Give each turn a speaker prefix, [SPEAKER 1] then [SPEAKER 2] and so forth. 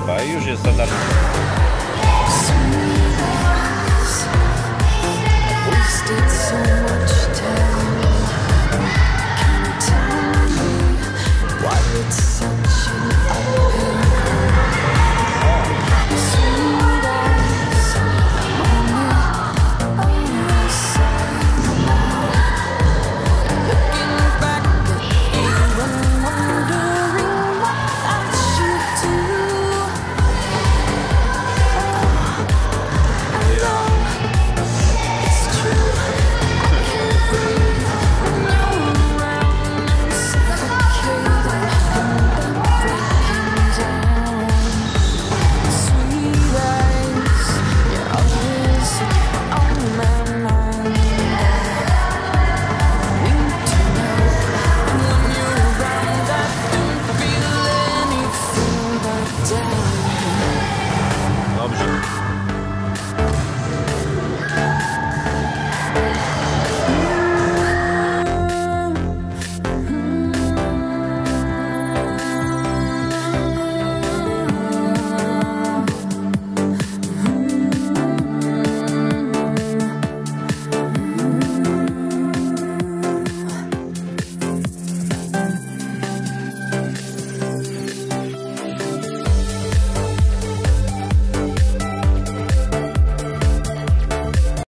[SPEAKER 1] podoba i już jest standardowo.